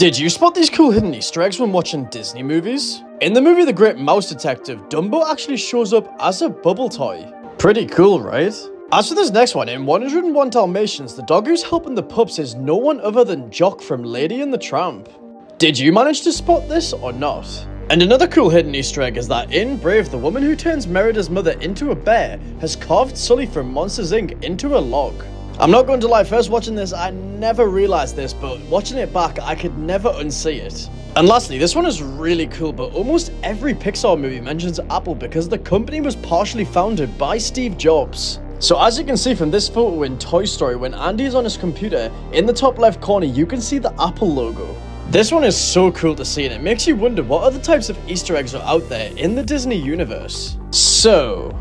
Did you spot these cool hidden easter eggs when watching Disney movies? In the movie The Great Mouse Detective, Dumbo actually shows up as a bubble toy. Pretty cool, right? As for this next one, in 101 Dalmatians, the dog who's helping the pups is no one other than Jock from Lady and the Tramp. Did you manage to spot this or not? And another cool hidden easter egg is that in Brave, the woman who turns Merida's mother into a bear has carved Sully from Monsters Inc. into a log. I'm not going to lie, first watching this, I never realised this, but watching it back, I could never unsee it. And lastly, this one is really cool, but almost every Pixar movie mentions Apple because the company was partially founded by Steve Jobs. So as you can see from this photo in Toy Story, when Andy is on his computer, in the top left corner you can see the Apple logo. This one is so cool to see and it makes you wonder what other types of easter eggs are out there in the Disney universe. So,